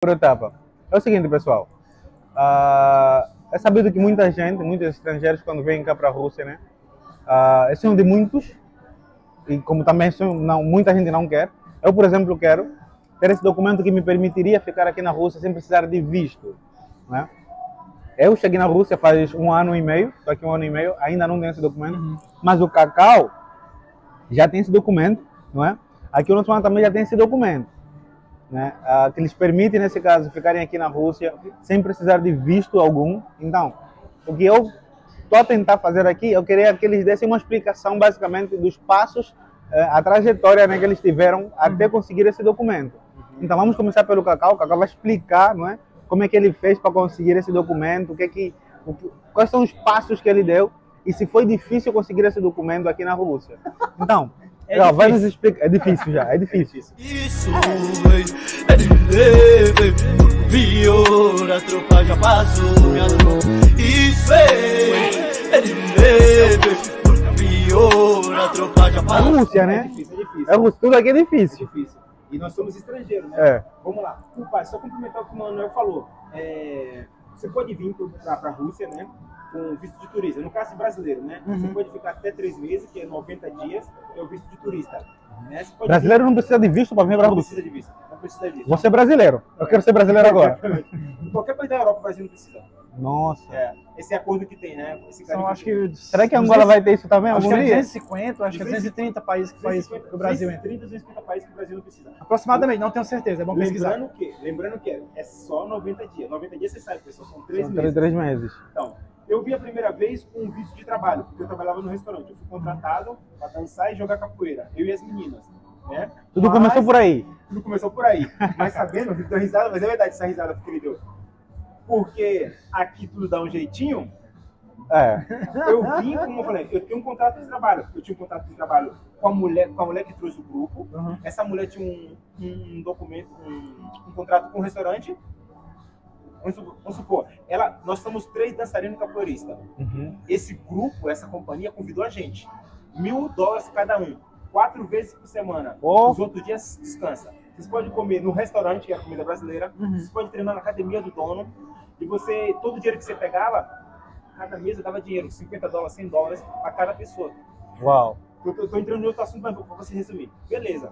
por etapa. É o seguinte, pessoal. Uh, é sabido que muita gente, muitos estrangeiros, quando vêm cá para a Rússia, né? Uh, esse é um de muitos. E como também não, muita gente não quer. Eu, por exemplo, quero ter esse documento que me permitiria ficar aqui na Rússia sem precisar de visto. Né? Eu cheguei na Rússia faz um ano e meio, estou aqui um ano e meio, ainda não tenho esse documento. Uhum. Mas o Cacau já tem esse documento, não é? Aqui o nosso também já tem esse documento né, uh, que lhes permite, nesse caso, ficarem aqui na Rússia sem precisar de visto algum. Então, o que eu estou a tentar fazer aqui, eu queria que eles dessem uma explicação, basicamente, dos passos, uh, a trajetória né, que eles tiveram até uhum. conseguir esse documento. Então, vamos começar pelo Cacau. O Cacau vai explicar não é, como é que ele fez para conseguir esse documento, o que é que, o que, quais são os passos que ele deu e se foi difícil conseguir esse documento aqui na Rússia. Então, é não, vai nos explicar. É difícil já, é difícil. Isso é de leve, pior, a tropa já passou, Isso é, de leve, pior, a tropa já passou. É Rússia, né? É difícil, é difícil. É Rússia, tudo aqui é difícil. É difícil. E nós somos estrangeiros, né? É. Vamos lá. Pai, só complementar o que o Manuel falou. É, você pode vir para a Rússia, né? Com visto de turista. No caso brasileiro, né? Uhum. Você pode ficar até três meses, que é 90 dias, é o visto de turista. Né? Brasileiro vir... não precisa de visto para vir para? Não precisa de visto. Não precisa de visto. Você é brasileiro. Eu quero ser brasileiro agora. em qualquer país da Europa, o Brasil não precisa. Nossa. É, esse acordo que tem, né? Esse São, acho que, será que a Angola 200, vai ter isso também? Acho que é 250, acho que é 230 países que, 250, que o Brasil entra. 230, 250 países que o Brasil não precisa. Aproximadamente, não tenho certeza, é bom pesquisar. Lembrando que, lembrando que é só 90 dias. 90 dias você sabe, pessoal, são 3 são meses. 3 meses. Então, eu vi a primeira vez com um visto de trabalho, porque eu trabalhava no restaurante. Eu fui contratado para dançar e jogar capoeira, eu e as meninas. Né? Tudo mas, começou por aí. Tudo começou por aí. Mas sabendo, deu risada, mas é verdade essa risada que ele deu. Porque aqui tudo dá um jeitinho. É. Eu vim, como eu falei, eu tenho um contrato de trabalho. Eu tinha um contrato de trabalho com a mulher, com a mulher que trouxe o grupo. Uhum. Essa mulher tinha um, um documento, um, um contrato com o restaurante Vamos supor, vamos supor, ela, nós somos três dançarinos capoeiristas. Uhum. Esse grupo, essa companhia, convidou a gente. Mil dólares cada um, quatro vezes por semana. Oh. Os outros dias descansa. Vocês podem comer no restaurante, que é a comida brasileira. Uhum. Vocês podem treinar na academia do dono. E você, todo o dinheiro que você pegava, cada mesa dava dinheiro, 50 dólares, 100 dólares a cada pessoa. Uau! Eu tô, entrando em outro assunto, mas vou você resumir. Beleza.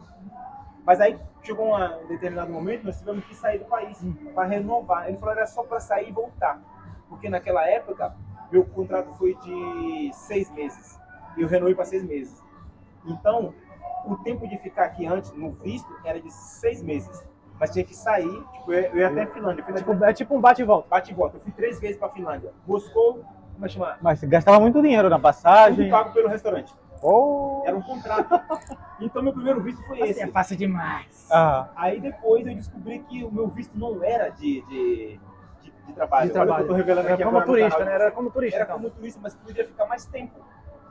Mas aí chegou um determinado momento, nós tivemos que sair do país para renovar. Ele falou era só para sair e voltar. Porque naquela época, meu contrato foi de seis meses. E eu renovei para seis meses. Então, o tempo de ficar aqui antes, no visto, era de seis meses. Mas tinha que sair, tipo, eu ia até a Finlândia. Tipo, é tipo um bate e volta. Bate e volta. Eu fui três vezes para a Finlândia. Moscou, como é chamar? Mas você gastava muito dinheiro na passagem. Tudo pago pelo restaurante. Oh. Era um contrato. Então meu primeiro visto foi esse. É fácil demais. Ah. Aí depois eu descobri que o meu visto não era de, de, de, de trabalho. De trabalho. eu tô revelando era aqui como turista, né? Era como turista. Era então. como turista, mas podia ficar mais tempo.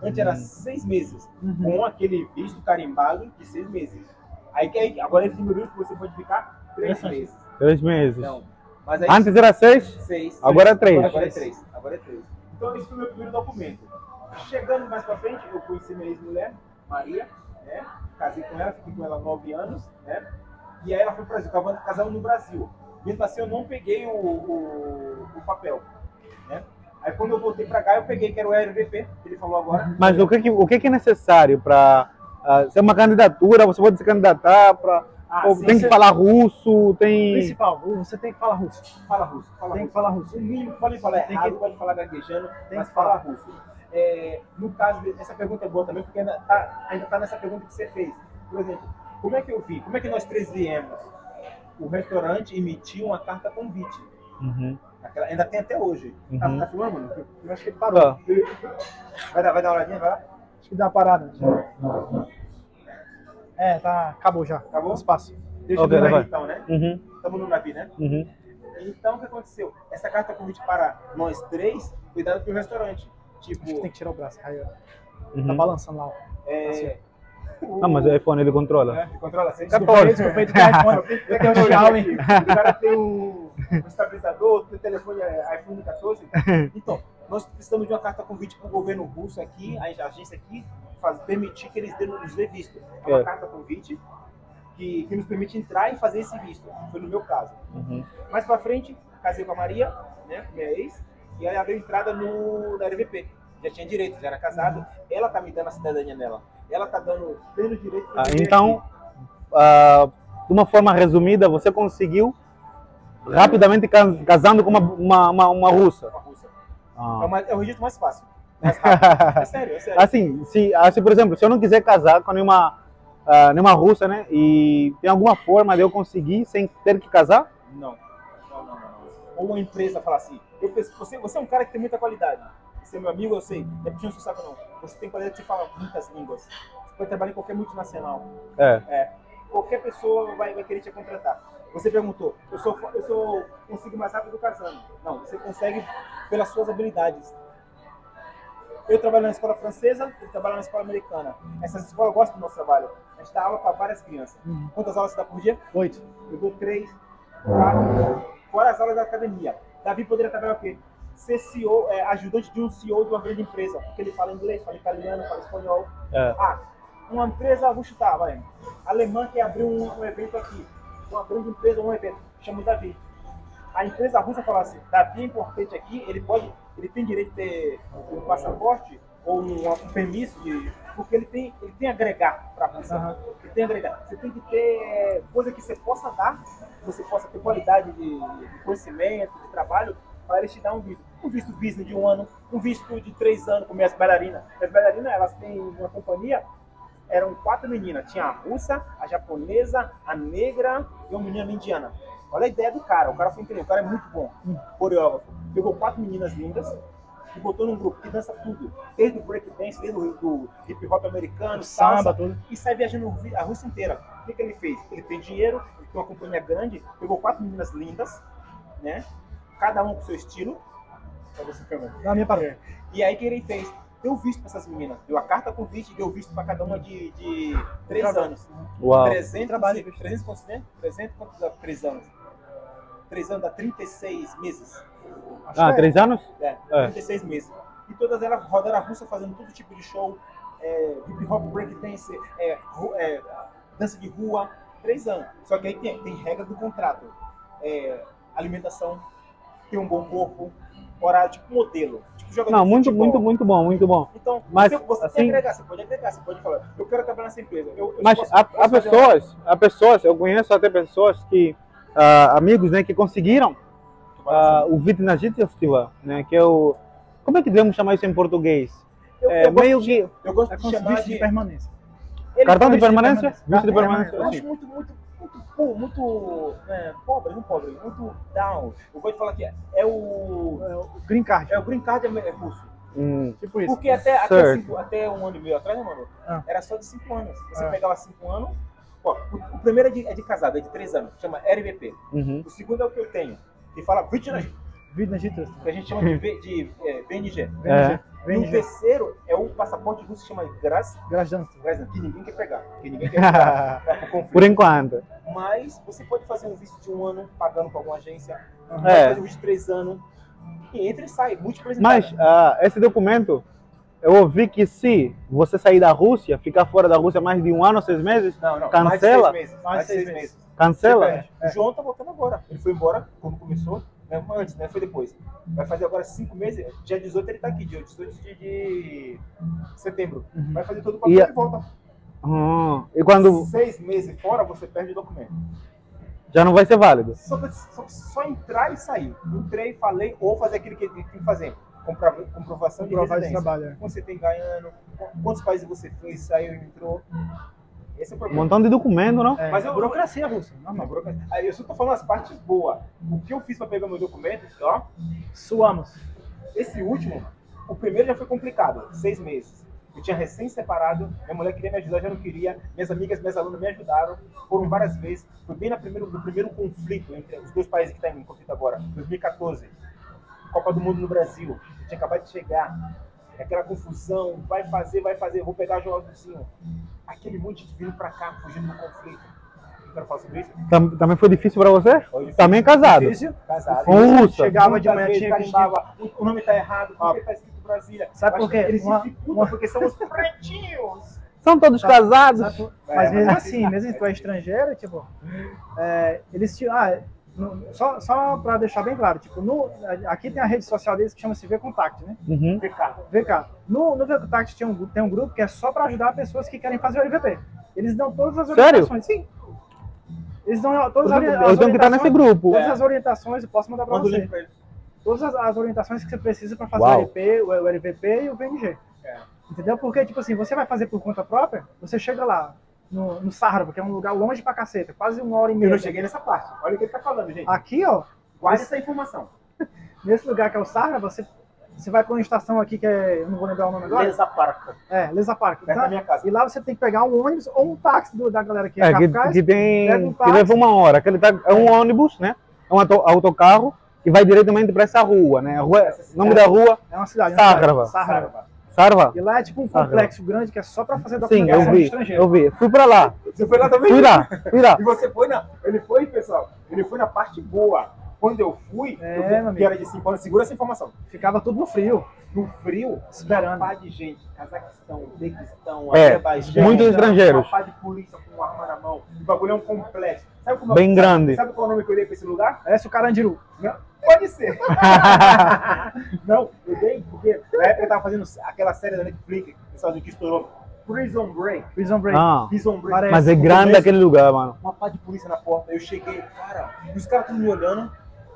Antes era uhum. seis meses, uhum. com aquele visto carimbado de seis meses. Aí que agora ele diminuiu que você pode ficar três meses. Três meses. Então, mas aí, Antes era seis? Seis. Agora é três. Agora é três. Agora é três. Então esse foi o meu primeiro documento. Chegando mais pra frente, eu conheci minha ex-mulher, Maria, né? Casei com ela, fiquei com ela nove anos, né? E aí ela foi para o Brasil, casamos no Brasil. Mesmo assim, eu não peguei o, o, o papel, né? Aí quando eu voltei para cá, eu peguei, que era o RVP, que ele falou agora. Mas o que, que o que, que é necessário para uh, ser uma candidatura? Você pode se candidatar para... Ah, sim, tem que você... falar russo, tem... Principal, você tem que falar russo. Fala russo. Fala tem russo. que falar russo. O mínimo, pode falar tem errado, que... pode falar gaguejando, tem mas que falar russo. É, no caso, essa pergunta é boa também, porque ainda está ainda tá nessa pergunta que você fez. Por exemplo, como é que eu vi? Como é que nós três viemos? O restaurante emitiu uma carta convite. Uhum. Aquela, ainda tem até hoje. Tá, uhum. Tá, tá filmando, mano? Eu acho que ele parou. Tá. Vai, dar, vai dar uma olhadinha, vai lá? Acho que dá uma parada. É, tá. Acabou já. Acabou? O espaço. Deixa okay, eu ver então, né? Uhum. Estamos no navio, né? Uhum. Então, o que aconteceu? Essa carta convite para nós três foi dada pelo restaurante. Tipo... Acho que tem que tirar o braço. Aí, ó. Uhum. Tá balançando lá. Ó. É... Assim, não, mas o iPhone ele controla. É, ele controla. Você 14. Desculpa, ele tem iPhone. Ele tem um Xiaomi. O cara tem um, um estabilizador, tem telefone é, iPhone 14. Então, nós precisamos de uma carta convite para o governo russo aqui, a agência aqui, faz, permitir que eles dêem, nos dê visto. É uma é. carta convite que, que nos permite entrar e fazer esse visto. Foi no meu caso. Uhum. Mais pra frente, casei com a Maria, né, minha ex, e ela deu entrada no, na RVP. Já tinha direito, já era casado. Ela tá me dando a cidadania nela. Ela tá dando pleno direito Ah, então, ah, de uma forma resumida, você conseguiu rapidamente ca- casando com uma, uma, uma, uma russa. Com a Rússia. Ah. É, o mais- é o registro mais fácil. Mais rápido. É sério, é sério. Assim, se, assim, por exemplo, se eu não quiser casar com nenhuma, ah, nenhuma russa, né? E tem alguma forma de eu conseguir sem ter que casar? Não. Ou uma empresa falar assim, eu penso, você, você é um cara que tem muita qualidade. Você é meu amigo, eu sei. Não é puxando seu saco, não. Você tem qualidade de falar muitas línguas. Você pode trabalhar em qualquer multinacional. É. É. Qualquer pessoa vai, vai querer te contratar. Você perguntou, eu sou, eu sou consigo mais rápido casando. Não, você consegue pelas suas habilidades. Eu trabalho na escola francesa, ele trabalha na escola americana. Essas escolas gostam do nosso trabalho. A gente dá aula para várias crianças. Uhum. Quantas aulas você dá por dia? Oito. Eu dou três, quatro, fora as aulas da academia. Davi poderia trabalhar o quê? Ser CEO, é, ajudante de um CEO de uma grande empresa, porque ele fala inglês, fala italiano, fala espanhol. É. Ah, uma empresa, vou chutar, vai. Alemã quer abrir um, um evento aqui. Uma grande empresa, um evento. Chama o Davi. A empresa russa fala assim, Davi é importante aqui, ele pode, ele tem direito de ter um passaporte ou um, um permisso de. Porque ele tem, ele tem agregar para a Rússia. Aham. Ele tem agregar. Você tem que ter é, coisa que você possa dar, que você possa ter qualidade de, de conhecimento, de trabalho, para eles te dar um visto. Um visto business de um ano, um visto de três anos, como as bailarinas. As bailarinas, elas têm uma companhia, eram quatro meninas. Tinha a russa, a japonesa, a negra e uma menina indiana. Olha a ideia do cara. O cara foi incrível. O cara é muito bom. Coreógrafo. Pegou quatro meninas lindas e botou num grupo que dança tudo. Desde o breakdance, desde o hip hop americano, Samba, salsa, tudo. e sai viajando a Rússia inteira. O que, que ele fez? Ele tem dinheiro, ele tem uma companhia grande, pegou quatro meninas lindas, né? Cada uma com seu estilo. Fernando. Na minha parede. E aí o que ele fez? Deu visto para essas meninas. Deu a carta convite e deu visto para cada uma de, de três Trabalho. anos. Uau. 300, Trabalho. 300 quantos, né? 300 quantos dá? Três anos. Três anos dá 36 meses. Acho Ah, que é. três anos? É, É. 36 meses. E todas elas rodaram a Rússia fazendo todo tipo de show, é, hip hop, breakdance, é, é, dança de rua, três anos. Só que aí tem, tem regra do contrato. É, alimentação, ter um bom corpo, horário, tipo modelo. Tipo Não, muito, muito, muito bom, muito bom. Então, Mas, você, você assim- tem que agregar, você pode agregar, você pode falar, eu quero trabalhar nessa empresa. Eu, eu Mas posso- há, posso há fazer uma- pessoas, há pessoas, eu conheço até pessoas que, ah, amigos, né, que conseguiram ah, o Vitnagit Festival, né, que é o, como é que devemos chamar isso em português? eu, É eu gosto meio de- que eu gosto É de chamar visto de de... permanência. ele cartão de permanência? Visto de de permanência? Eu acho muito, muito, muito, muito é, pobre, não pobre, muito down. Eu vou te falar que é, é o. É o green card. É o green card é, é russo. Hum, Tipo isso. Porque até, até, cinco, até um ano e meio atrás, né, mano? Ah. Era só de 5 anos. Você Ah. pegava 5 anos. Ó, o, o primeiro é de, é de casado, é de 3 anos, chama RVP. uhum. O segundo é o que eu tenho, que fala de trust. que a gente chama de, V- de é, VNG. É. E o terceiro é um passaporte russo que chama Graz, Grajanstvo. Graz, que ninguém quer pegar, que ninguém quer pegar. Por enquanto. Mas você pode fazer um visto de um ano pagando com alguma agência. Pode É. fazer um visto de três anos. E entra e sai, múltiplas Mas ah, esse documento, eu ouvi que se você sair da Rússia, ficar fora da Rússia mais de um ano, seis meses, Não, não. cancela? Mais de seis meses. Mais de seis meses. Cancela? O João tá voltando agora. Ele foi embora quando começou. Né? Antes, né? Foi depois. Vai fazer agora cinco meses. Dia 18 ele tá aqui, dia 18 de, de setembro. Uhum. Vai fazer todo o E papel a- e volta. Hum, e quando Seis meses fora, você perde o documento. já não vai ser válido. Só, só, só entrar e sair. Entrei, falei, ou fazer aquilo que tem que fazer. Comprova- comprovação de de trabalho. é. Quanto você tem ganhando, quantos países você foi, saiu e entrou. Esse é o Um problema. montão de documento, não? É, Mas eu- burocracia russa. Não, Normal. burocracia. Aí eu só tô falando as partes boas. O que eu fiz pra pegar meu documento, ó, Suamos. esse último, o primeiro já foi complicado, seis meses. Eu tinha recém-separado, minha mulher queria me ajudar, já não queria. Minhas amigas, minhas alunas me ajudaram, foram várias vezes. Foi bem na primeiro, no primeiro conflito entre os dois países que estão em conflito agora, 2014. Copa do Mundo no Brasil. Eu tinha acabado de chegar. Aquela confusão, vai fazer, vai fazer, vou pegar Joãozinho. Aquele monte de vindo pra cá, fugindo do conflito. Eu quero falar sobre isso? Tam- também foi difícil para você? Difícil. Também casado. Difícil. Casado. Com russa. Chegava de manhã, tinha que carimbava, o nome tá errado, porque tá escrito Brasília. Sabe por quê? que Eles Uma- porque são os pretinhos. São todos Tá. casados. É, Mas mesmo mas- assim, mesmo se tu é estrangeiro, tipo, é, eles tinham. Ah, no- só, só pra deixar bem claro, tipo, no, aqui tem a rede social deles que chama-se V-Contact, né? Uhum. VK. VK. No, no V-Contact tem um, tem um grupo que é só pra ajudar pessoas que querem fazer o LVP. Eles dão todas as Sério? orientações. Sim. Eles dão todas as, as tenho que estar nesse grupo. Todas as orientações, eu posso mandar Manda o você. Todas as, as orientações que você precisa pra fazer Uau. o LP, o, o LVP e o VNG. É. Entendeu? Porque, tipo assim, você vai fazer por conta própria, você chega lá no, no que é um lugar longe pra caceta, quase uma hora e Eu meia. não cheguei nessa parte. Olha o que ele tá falando, gente. Aqui, ó, Guarda essa informação. nesse lugar que é o Sarva, você, você vai pra uma estação aqui que é. Eu não vou lembrar o nome agora. Beleza, Parca. É, Lesa Park. Perto da minha casa. E lá você tem que pegar um ônibus ou um táxi do- da galera que é, É, que, Kafkaz. que tem. pega um que leva uma hora. Que ele tá, é um ônibus, né? É um auto- autocarro que vai diretamente para essa rua, né? A rua, Essa cidade. nome da rua, É uma cidade. é uma Sarva. E lá é tipo um Sarva. complexo grande que é só pra fazer Sim, documentação eu de vi. estrangeiro. Eu vi. Fui para lá. Você foi lá também? Fui lá. Fui lá. E você foi na. Ele foi, pessoal. Ele foi na parte boa. Quando eu fui, É, eu vi que amigo. era de 5 anos. Segura essa informação. Ficava tudo no frio, No frio, esperando. uma pá de gente. Cazaquistão, Uzbequistão, É, Azerbaijão, muitos estrangeiros. Uma pá de polícia com arma na mão. O bagulho é um complexo. Sabe como Bem sabe- grande. Sabe qual é o nome que eu dei pra esse lugar? Parece o Carandiru. Não, pode ser. Não, eu dei porque na época eu tava fazendo aquela série da Netflix, pessoal que estourou. Prison Break. Prison Break. Ah, Prison Break. Parece. mas é grande começo, aquele lugar, mano. Uma pá de polícia na porta. Eu cheguei, cara, e os caras estão me olhando.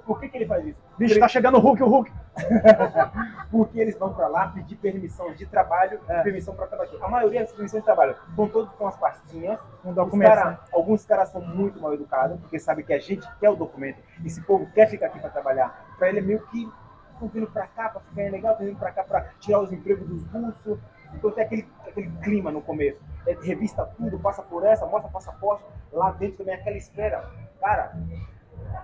Por que, que ele faz isso? Bicho, Porque tá chegando o Hulk, o Hulk. Porque eles vão pra lá pedir permissão de trabalho, É. permissão pra trabalhar. A maioria das permissões de trabalho estão todos com as pastinhas. Um documento. cara- né? Alguns caras são muito mal educados, porque sabem que a gente quer o documento. Esse povo quer ficar aqui pra trabalhar. Pra ele é meio que estão vindo pra cá pra ficar legal, estão vindo pra cá pra tirar os empregos dos russos. Então tem aquele, aquele clima no começo. É, revista tudo, passa por essa, mostra passaporte. Lá dentro também é aquela espera. Cara,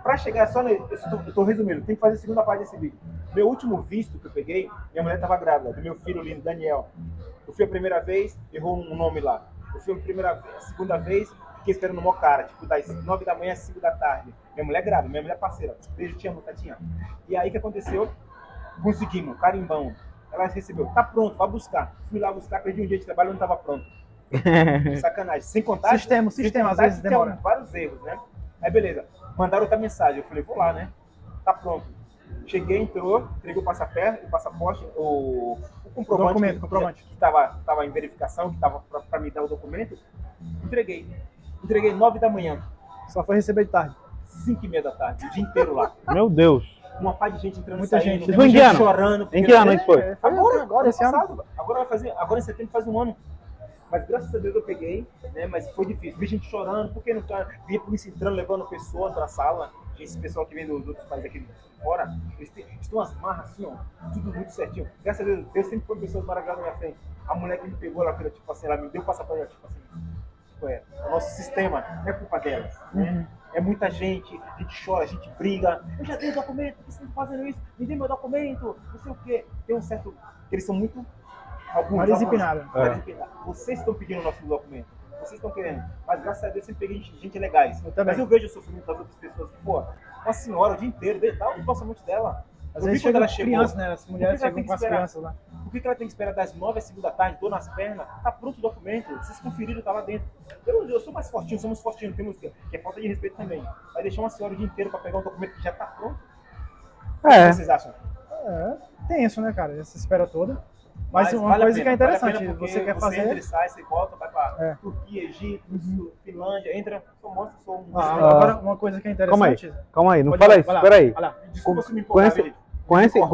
pra chegar só. Ne... Eu, tô resumindo, tem que fazer a segunda parte desse vídeo. Meu último visto que eu peguei, minha mulher tava grávida, do meu filho lindo, Daniel. Eu fui a primeira vez, errou um nome lá. Eu fui a primeira vez, a segunda vez, fiquei esperando uma cara, tipo, das 9 da manhã às 5 da tarde. Minha mulher grávida, minha mulher parceira. Beijo, te amo, Tatinha. E aí que aconteceu? Conseguimos, carimbão. Ela recebeu, tá pronto, vai buscar. Fui lá buscar, perdi um dia de trabalho, não tava pronto. Sacanagem. Sem contar. Sistema, sistema, às vezes demora. Vários erros, né? Aí beleza. Mandaram outra mensagem. Eu falei, vou lá, né? Tá pronto. Cheguei, entrou, entreguei o passaporte, o passaporte, o, o comprovante, Documento, que, comprovante. que tava, tava em verificação, que tava pra, pra me dar o documento. Entreguei. Entreguei 9 da manhã, Só foi receber de tarde. 5 e meia da tarde, o dia inteiro lá. Meu Deus. Uma pá de gente entrando Muita saindo, gente. Isso foi gente chorando. Em que ano isso foi? É, foi Agora, agora, esse ano. passado. Agora vai fazer, agora em setembro faz um ano. Mas graças a Deus eu peguei, né? Mas foi difícil. Vi gente chorando, por que não tá? Vi a polícia entrando, levando pessoas pra sala. Esse pessoal que vem dos outros países aqui fora, eles têm, eles têm umas marras assim, ó, tudo muito certinho. Graças a Deus, Deus sempre põe pessoas maravilhosas na minha frente. A mulher que me pegou, ela fez, tipo assim, ela me deu passaporte, tipo assim, tipo, é, o nosso sistema, não é culpa delas, né? Uhum. É muita gente, a gente chora, a gente briga. Eu já dei o documento, por que você está fazendo isso? Me dê meu documento, não sei o quê. Tem um certo. Eles são muito. Alguns, alguns- empinado. É. Vocês estão pedindo o nosso documento. Vocês estão querendo. Mas graças a Deus sempre peguei gente, gente legais. Eu também. Mas eu vejo o sofrimento das outras pessoas. Pô, uma senhora o dia inteiro, dê- dá o passaporte dela. Às Eu vezes chega ela as chegou. crianças, né? As mulheres chegam com as crianças lá. Por que, que ela tem que esperar das 9 às 5 da tarde, dor nas pernas? Tá pronto o documento, vocês conferiram, tá lá dentro. Eu, eu sou mais fortinho, somos fortinhos, temos que, que é falta de respeito também. Vai deixar uma senhora o dia inteiro pra pegar um documento que já tá pronto? O É. que vocês acham? É, tenso, né, cara? Essa espera toda. Mas, uma vale coisa que é vale interessante, porque você quer Você fazer. entra e sai, você volta, vai pra É. Turquia, Egito, Finlândia, entra. Sou monstro, sou um. Ah, agora, uma coisa que é Calma aí. interessante. Calma aí, não Pode fala ir, isso, lá, espera aí. lá. Desculpa se me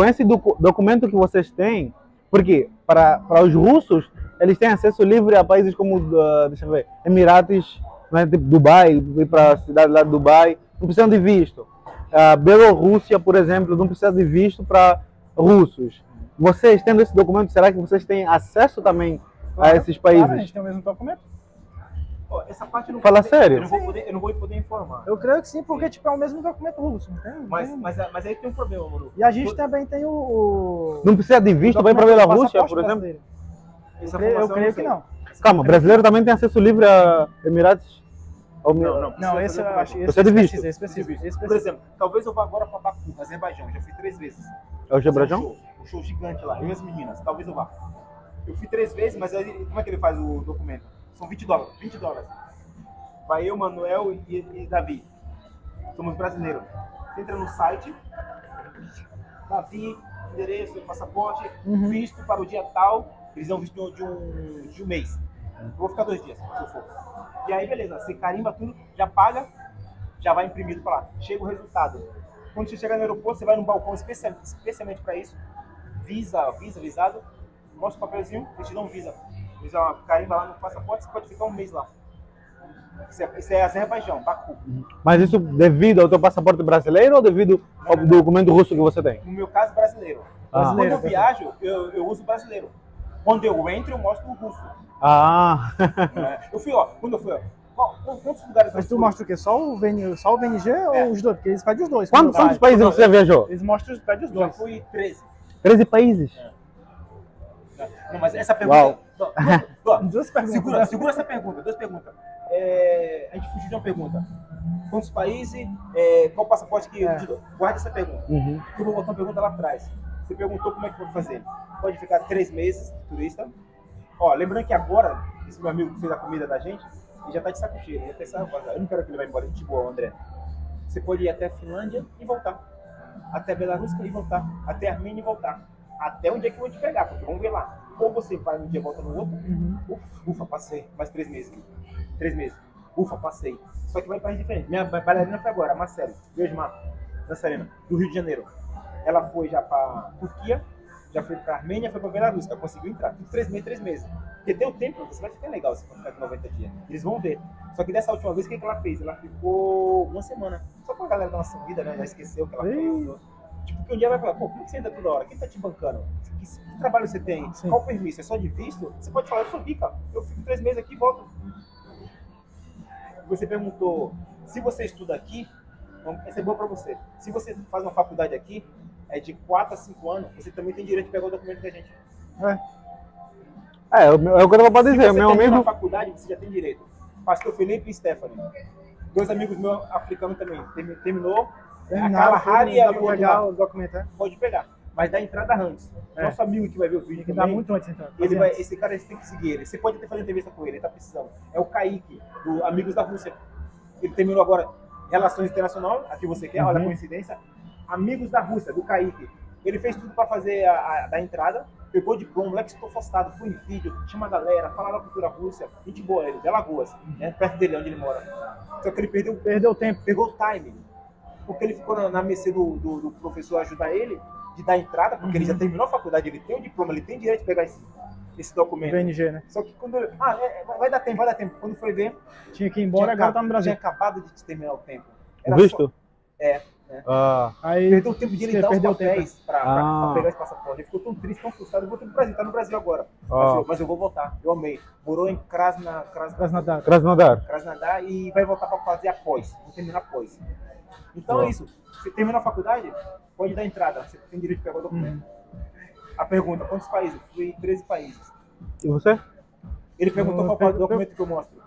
esse docu- documento que vocês têm, porque para, para os russos, eles têm acesso livre a países como, uh, deixa eu ver, Emirados, né, tipo Dubai, ir para a cidade lá de Dubai, não precisam de visto. A Bielorrússia, por exemplo, não precisa de visto para russos. Vocês tendo esse documento, será que vocês têm acesso também a Claro, esses Claro, a países? gente tem o mesmo documento. Essa parte eu não Fala poder- sério? Eu não, vou poder, eu não vou poder informar. Eu creio que sim, porque tipo, é o mesmo documento russo. Não tem, não Mas, tem- mas, mas aí tem um problema, mano. E a gente também tem o. o... Não precisa de visto para ir para a Bielorrússia, por exemplo? brasileiro. Eu Essa creio, eu creio sei. que não. Essa Calma, brasileiro também tem acesso livre a Emirados? Ao- Não, não. Não, esse eu acho. Esse Precisa de visto. precisa, esse precisa, esse Por precisa. exemplo, talvez eu vá agora para Baku, Azerbaijão. Já fui três vezes. É o Azerbaijão? Um show, gigante lá. Eu e as meninas. Talvez eu vá. Eu fui três vezes, mas aí, como é que ele faz o documento? São 20 dólares. 20 dólares. Vai eu, Manuel e, e Davi. Somos brasileiros. Você entra no site, Davi, endereço, passaporte, Uhum. visto para o dia tal. Eles dão visto de um, de um mês. Eu vou ficar dois dias, se eu for. E aí, beleza, você carimba tudo, já paga, já vai imprimido para lá. Chega o resultado. Quando você chegar no aeroporto, você vai num balcão especial- especialmente para isso. Visa, visa, visado. Mostra o papelzinho, eles te dão visa. Eles dão uma carimba lá no passaporte, você pode ficar um mês lá. Isso é, isso é Azerbaijão, Baku. Mas isso devido ao teu passaporte brasileiro ou devido ao Não, não, não. documento russo que você tem? No meu caso, brasileiro. Ah. Quando eu viajo, eu, eu uso brasileiro. Quando eu entro, eu mostro o russo. Ah, né? Eu fui, ó, quando eu fui, ó, quantos lugares Mas eu tu mostra o quê? Só o, VN, só o VNG É. ou os dois? Porque eles pedem os dois. quantos, países você já viajou? Eles mostram, pedem os Eu já dois. fui 13. 13 países. Não, mas essa pergunta. Uau. Não, não, não. Duas perguntas. Segura, segura essa pergunta, duas perguntas. É, a gente fugiu de uma pergunta. Quantos países? É, qual passaporte que. É. Guarda essa pergunta. Uhum. Eu vou botar uma pergunta lá atrás. Você perguntou como é que pode fazer. Pode ficar três meses de turista. Ó, lembrando que agora, esse meu amigo que fez a comida da gente, ele já tá de saco cheio. Ele de cheio. Eu não quero que ele vá embora. Gente boa, André. Você pode ir até a Finlândia e voltar. Até Belarus e voltar. Até a Armênia e voltar. Até onde é que eu vou te pegar, porque vamos ver lá. Ou você vai num dia e volta no outro. Uhum. Ufa, ufa, passei. Mais três meses. Três meses. Ufa, passei. Só que vai para diferente. Minha ba- bailarina foi agora, a Marcelo. Beijo, Mar. Dançarina. Do Rio de Janeiro. Ela foi já para Turquia, já foi para Armênia, foi para Belarus. Ela conseguiu entrar. Três meses, três meses. Porque deu tempo, você vai ficar legal se for ficar com 90 dias. Eles vão ver. Só que dessa última vez, o que, que ela fez? Ela ficou uma semana. Só pra galera dar uma sumida, né? Já esqueceu que ela foi. Tipo, porque um dia vai falar, pô, por que você anda toda hora? Quem tá te bancando? Que, que trabalho você tem? Sim. Qual o permisso? É só de visto? Você pode falar, eu sou rica, eu fico três meses aqui e volto. Você perguntou, se você estuda aqui, essa é boa pra você. Se você faz uma faculdade aqui, é de 4 a 5 anos, você também tem direito de pegar o documento da gente. É. É, eu, eu quero pra Se dizer, você meu termina amigo. a faculdade, você já tem direito. Pastor Felipe e Stephanie. Dois amigos meus africanos também. Termi- Terminou, Terminaram a Kalahari e a dá pegar o documento, é? pode pegar. Mas dá entrada antes. É. Nosso amigo que vai ver o vídeo Tem que também, muito antes, então. Ele vai, esse cara você tem que seguir ele. Você pode até fazer entrevista com ele, ele tá precisando. É o Kaique, do Amigos da Rússia. Ele terminou agora Relações Internacional, aqui você quer, olha a Uhum. coincidência. Amigos da Rússia, do Kaique. Ele fez tudo para fazer a, a- da entrada, pegou diploma, moleque estofostado, põe vídeo, chama a galera, fala da cultura russa. Gente boa ele, de Alagoas, né, perto dele, onde ele mora. Só que ele perdeu, Perdeu tempo. pegou o time. Porque ele ficou na, na mercê do, do, do professor ajudar ele, de dar entrada, porque ele já terminou a faculdade, ele tem o diploma, ele tem direito de pegar esse, esse documento. VNG, né? Só que quando. Ah, é, é, vai dar tempo, vai dar tempo. Quando foi ver, Tinha que ir embora, agora tá no Brasil. tinha acabado de terminar o tempo. O Era visto? É, Ah, Só, Aí, perdeu o tempo de ele dar os o papéis pra, pra- Ah. pra pegar esse passaporte. Ele ficou tão triste, tão frustrado. Eu vou ter pro Brasil, tá no Brasil agora. Mas, ah, falou, mas eu vou voltar. Eu amei. Morou em Krasna, Krasna, Krasnodar. Krasnodar. Krasnodar e vai voltar pra fazer a pós. Vou terminar a pós. Então é isso. Você terminou a faculdade, pode dar entrada. Você tem direito de pegar o documento. Uhum. A pergunta, quantos países? Fui em 13 países. E você? Ele perguntou Eu qual pergun- documento que eu mostro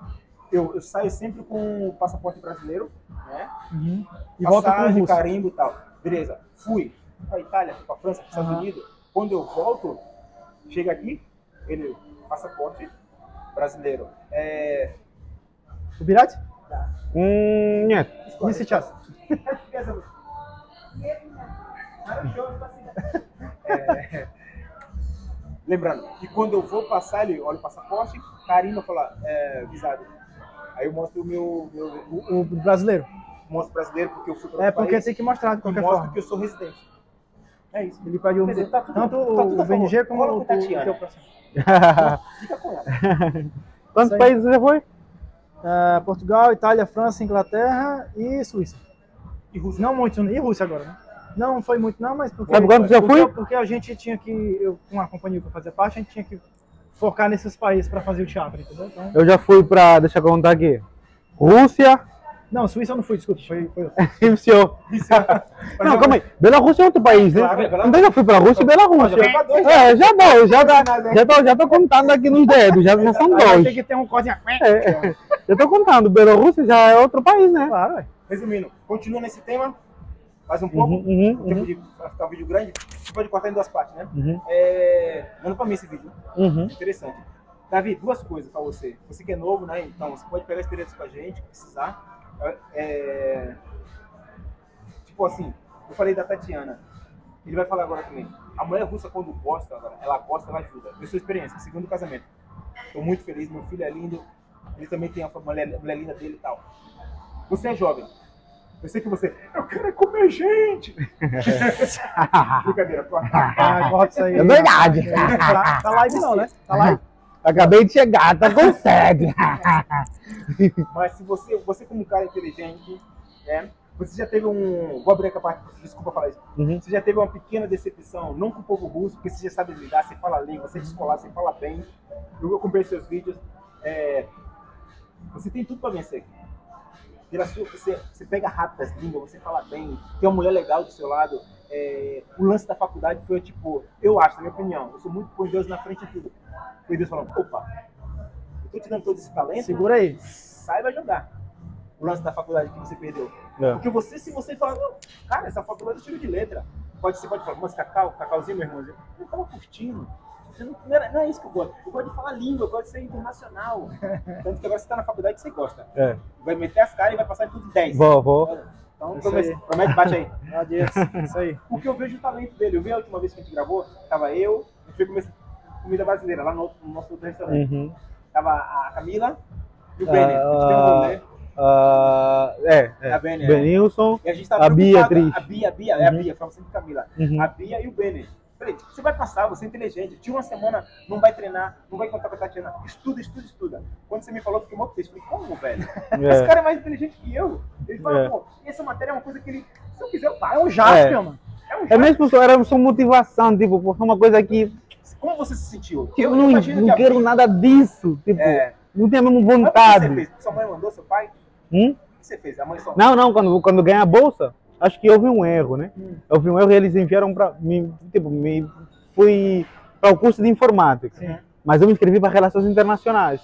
Eu, eu saio sempre com o passaporte brasileiro, né? Uhum. E volta com o Passagem, russo. carimbo e tal. Beleza. Fui para Itália, fui para França, para Estados Aham. Unidos. Quando eu volto, chega aqui, ele passaporte brasileiro. É, O Birate? Hum, нет. Не сейчас. É, lembrando que quando eu vou passar, ele olha o passaporte, carimba, fala é, visado. Aí eu mostro o meu, meu O, o brasileiro. mostro brasileiro porque eu fui para É porque país tem que mostrar de qualquer mostro forma. que eu sou residente. É isso. Ele pede Quer dizer, tá tudo- tanto tá tudo o. VNG como o, Tatiana. teu processo. Fica com ela. Quantos países você foi? É, Portugal, Itália, França, Inglaterra e Suíça. E Rússia. Não muito, e Rússia agora, né? Não foi muito não, mas porque... Sabe eu porque, fui? Porque a gente tinha que, eu, com a companhia que eu fazia parte, a gente tinha que focar nesses países para fazer o teatro, entendeu? Então, Eu já fui pra, deixa eu contar aqui. Rússia, não, Suíça eu não fui, desculpa, foi, foi e senhor. Não, calma aí. Belarus é outro país, né? Claro. Então eu já fui pra Rússia e Belarus. É, já deu, já, tá, já, tô, já tô contando aqui nos dedos, já, já são dois. que ter um corte. É, já tô contando, Belarus já é outro país, né? Claro. Resumindo, continua nesse tema, mais um pouco, Uhum, uhum, tempo uhum. de ficar um vídeo grande. Você pode cortar em duas partes, né? Uhum. É, manda pra mim esse vídeo. Interessante. Davi, duas coisas pra você. Você que é novo, né? Então, você pode pegar experiência com a gente, precisar. É... Tipo assim, eu falei da Tatiana. Ele vai falar agora também. A mulher russa, quando gosta, agora, ela gosta, ela ajuda. Eu sou experiência, segundo casamento. Estou muito feliz, meu filho é lindo. Ele também tem a mulher, a mulher linda dele e tal. Você é jovem. Eu sei que você. Eu quero é comer gente! Brincadeira, corta. Ah, corta isso aí. É verdade. Tá, tá live não, né? Tá live. Acabei de chegar, tá com sede. Mas se você, você como um cara inteligente, né? Você já teve um. Vou abrir a parte, desculpa falar isso. Uhum. Você já teve uma pequena decepção, não com o povo russo, porque você já sabe lidar, você fala a língua, você é descolar, você fala bem. Eu acompanhei seus vídeos. É, você tem tudo para vencer. Pela sua, você, você pega rápido as línguas, você fala bem, tem uma mulher legal do seu lado. É, o lance da faculdade foi tipo, eu acho, na minha opinião, eu sou muito com Deus na frente de tudo. Foi Deus falando, opa, eu tô te dando todo esse talento, Segura aí. saiba jogar. O lance da faculdade que você perdeu. É. Porque você, se você falar, não, cara, essa faculdade é tiro de letra. Pode ser, pode falar, mas cacau, cacauzinho, meu irmãozinho. Eu tava curtindo. Não, não, é isso que eu gosto. Eu gosto de falar língua, eu gosto de ser internacional. Tanto que agora você tá na faculdade que você gosta. É. Vai meter as caras e vai passar em tudo 10. Vou, vou. Então promete, promete, bate aí. Adeus. Isso aí. Porque eu vejo o talento dele. Eu vi a última vez que a gente gravou, tava eu, a gente foi comer comida brasileira lá no, no nosso outro restaurante. Uhum. Tava a Camila e o Benny. a gente tem um Ah, rolê. ah, é, é. A Benny, é. Benilson. E a gente A. Beatriz. A Bia, a Bia, é a Uhum. Bia, fala sempre Camila. Uhum. A Bia e o Benny. Você vai passar, você é inteligente. Tinha uma semana, não vai treinar, não vai contar com a Tatiana. Estuda, estuda, estuda. Quando você me falou, eu fiquei muito feliz. Falei, como, velho? Esse É. cara é mais inteligente que eu. Ele fala, É. pô, essa matéria é uma coisa que ele, se eu quiser, eu passo. É um Jaspion, É. mano. É um É mesmo só, era só motivação, tipo, porque é uma coisa que Como você se sentiu? eu não, imagino não que quero nada disso. Tipo, É. não tenho a mesma Mas o que você vontade. fez? Sua mãe mandou, seu pai? Hum? O que você fez? A mãe só. Não, não, quando, quando ganhei a bolsa, acho que houve um erro, né? Hum. Houve um erro e eles enviaram para mim, tipo, me fui para o curso de informática. Sim. Mas eu me inscrevi para relações internacionais.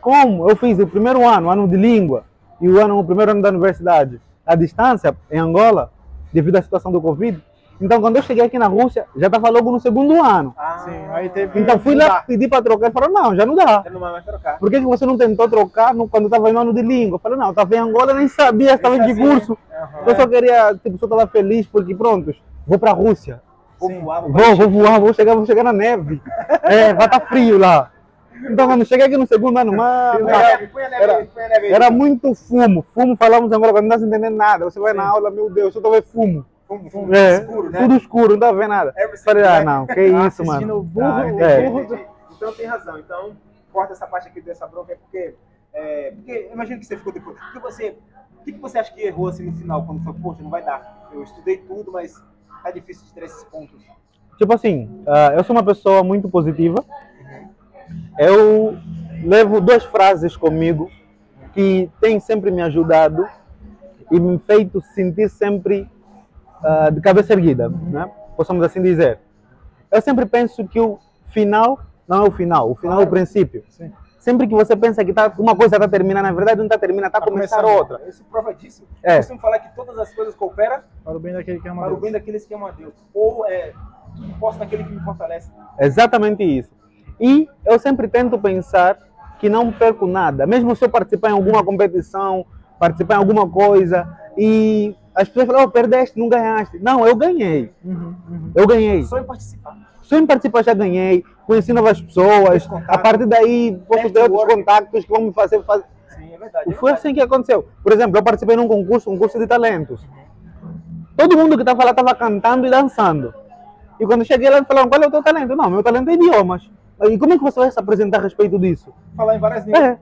Como eu fiz o primeiro ano, ano de língua, e o ano, o primeiro ano da universidade, à distância, em Angola, devido à situação do Covid, então quando eu cheguei aqui na Rússia, já estava logo no segundo ano. Ah, Sim, aí teve- Então fui lá pedir para trocar, ele falou, não, já não dá. Ele não vai mais trocar. Por que, que você não tentou trocar no, quando estava no ano de língua? Eu falei, não, estava em Angola, nem sabia, estava em sabia. curso. Aham. Eu só queria, tipo, só estava feliz porque, pronto, vou para a Rússia. Vou Sim. voar, vou Vou, vou voar, vou chegar, vou chegar na neve. É, vai estar frio lá. Então, quando cheguei aqui no segundo ano, mano, Era- aí, põe a neve. aí. era muito fumo. Fumo falamos agora não está entendendo nada. Você vai na aula, meu Deus, só tô vendo fumo. Fumo, fumo, É, escuro, né? Tudo escuro, não dá vendo nada. Every Falei, ah, não, que isso, mano. burro, Ah, É. burro do-. Então tem razão. Então, corta essa parte aqui dessa bronca, é porque. É, porque imagina que você ficou depois. O que você, o que que você acha que errou assim no final, quando foi, poxa, não vai dar? Eu estudei tudo, mas tá difícil de ter esses pontos. Tipo assim, ah, eu sou uma pessoa muito positiva. Eu levo duas frases comigo que têm sempre me ajudado e me feito sentir sempre ah, de cabeça erguida, né? Possamos assim dizer. Eu sempre penso que o final não é o final, o final é o princípio. Sim. Sempre que você pensa que tá, uma coisa está terminando, na verdade não está terminando, está Tá começando começando. outra. Isso prova disso. É. Eu costumo falar que todas as coisas cooperam Para o bem daquele que ama para o Deus. bem daqueles que amam a Deus. Ou é, posso naquele que me fortalece. Exatamente isso. E eu sempre tento pensar que não perco nada, mesmo se eu participar em alguma competição, participar em alguma coisa e as pessoas falam, oh, perdeste, não ganhaste. Não, eu ganhei. Uhum, uhum. Eu ganhei. Só em participar. Só em participar já ganhei, conheci novas pessoas, a partir daí posso ter outros contatos que vão me fazer fazer. Sim, é verdade. E é foi verdade. assim que aconteceu. Por exemplo, eu participei num concurso, um curso de talentos. Todo mundo que estava lá estava cantando e dançando. E quando cheguei lá, falaram, qual é o teu talento? Não, meu talento é idiomas. E como é que você vai se apresentar a respeito disso? Falar em várias línguas. É.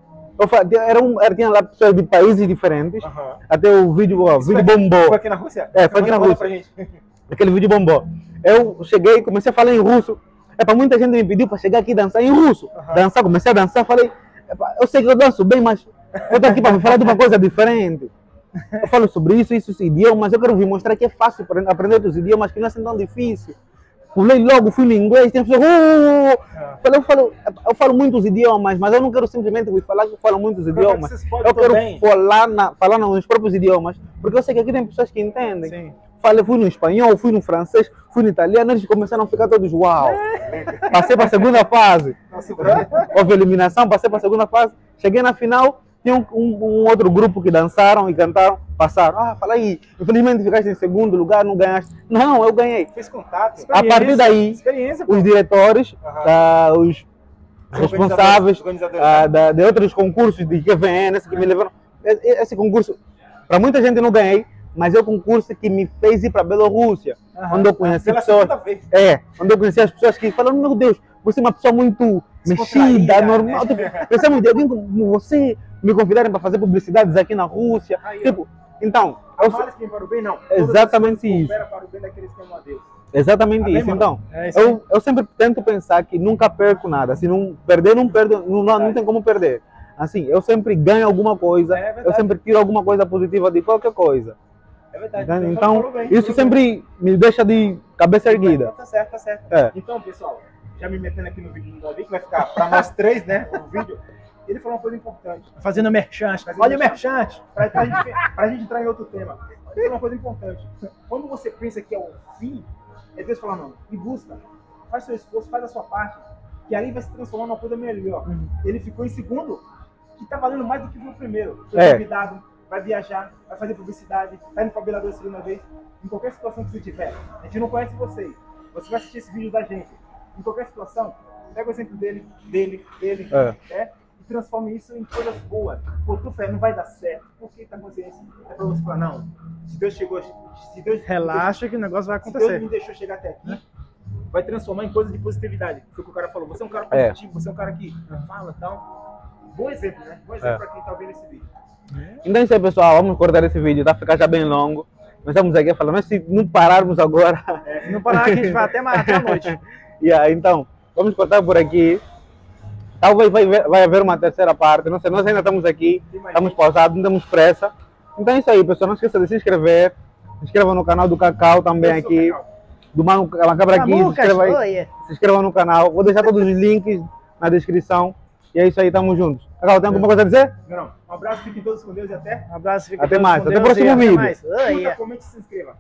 Era um, era, tinha lá pessoas de países diferentes. Até o vídeo, ó, vídeo foi- bombou. Foi aqui na Rússia? É, foi aqui na Rússia. Aquele vídeo bombou. Eu cheguei, comecei a falar em russo. É para muita gente me pediu para chegar aqui e dançar em russo. Dançar, comecei a dançar, falei, "Epa, eu sei que eu danço bem, mas eu tô aqui para falar de uma coisa diferente. Eu falo sobre isso, isso, isso, idiomas. Eu quero vos mostrar que é fácil apre- aprender outros idiomas, que não é assim tão difícil. Pulei logo, fui no inglês, tem pessoas. "Uh, uh, uh". Ah. Falei, eu, falo, eu falo muitos idiomas, mas eu não quero simplesmente falar que eu falo muitos idiomas. Vocês podem Eu quero também. falar, na, falar nos próprios idiomas, porque eu sei que aqui tem pessoas que entendem. Sim. falei, fui no espanhol, fui no francês, fui no italiano, eles começaram a ficar todos uau. Passei para a segunda fase. Houve eliminação, passei para a segunda fase. Cheguei na final, tinha um, um- um outro grupo que dançaram e cantaram, passaram. Ah, fala aí, infelizmente ficaste em segundo lugar, não ganhaste. Não, eu ganhei. Fez contato. A partir daí, os diretores, ah, os responsáveis ah, da- de outros concursos de esse que me levaram. Esse, concurso, para muita gente eu não ganhei, mas é o concurso que me fez ir para a Bielorrússia, onde eu conheci pessoas. É, onde eu conheci as pessoas que falaram, meu Deus, você é uma pessoa muito mexida, Descontraída, normal. né? Tipo, pensamos de alguém como você, me convidarem para fazer publicidades aqui na Rússia. Aí, tipo, então, eu Males quem para o bem, não. Exatamente isso. para o bem daqueles que amam a Deus. exatamente Amém, isso. mano? Então, É isso eu, eu sempre tento pensar que nunca perco nada. Se não perder, não perdo, não, não, não tem como perder. Assim, eu sempre ganho alguma coisa, É eu sempre tiro alguma coisa positiva de qualquer coisa. É verdade. Então, Então, bem, isso sempre me deixa de cabeça erguida. Tá certo, tá certo. É. Então, pessoal, já me metendo aqui no vídeo do Davi, que vai ficar para nós três, né? O vídeo. Ele falou uma coisa importante. Fazendo merchante. Fazendo Olha o merchan. merchante. Pra, pra, gente, pra gente entrar em outro tema. Ele falou uma coisa importante. Quando você pensa que é o fim, é Deus falando, não, e busca, faz seu esforço, faz a sua parte, que ali vai se transformar numa coisa melhor. Uhum. Ele ficou em segundo, que tá valendo mais do que o primeiro. Foi É. convidado, vai viajar, vai fazer publicidade, tá indo pra Belador a segunda vez. Em qualquer situação que você tiver, a gente não conhece vocês. Você vai assistir esse vídeo da gente. Em qualquer situação, pega o exemplo dele, dele, dele, É. né? E transforme isso em coisas boas. Pô, tu fé, não vai dar certo. Por que tá acontecendo isso? É pra você falar, não. Se Deus chegou, se Deus Relaxa que o negócio vai se Deus acontecer. me deixou chegar até aqui, vai transformar em coisas de positividade. Foi o que o cara falou. Você é um cara É. positivo, você é um cara que fala e tal. Bom exemplo, né? Bom exemplo É. pra quem tá vendo esse vídeo. Então é isso aí, pessoal. Vamos cortar esse vídeo, tá? Ficar já bem longo. Nós estamos aqui falando, mas se não pararmos agora. Se não parar a gente vai até, mais- até a noite. yeah, então, vamos cortar por aqui. Talvez vai, vai, vai haver uma terceira parte. Não sei, nós ainda estamos aqui, mais estamos pausados, não temos pressa. Então é isso aí, pessoal. Não esqueça de se inscrever. Se inscreva no canal do Cacau também aqui. Cacau. Do Mano Macabra aqui. Se inscreva, aí, se inscreva no canal. Vou deixar todos os links na descrição. E é isso aí, tamo juntos. Cacau, tem alguma coisa a dizer? Não. Um abraço, fiquem todos com Deus e até. Um abraço, fica Até todos mais, com até o Deus e próximo até vídeo. mais. Oi. Curta, comente e se inscreva.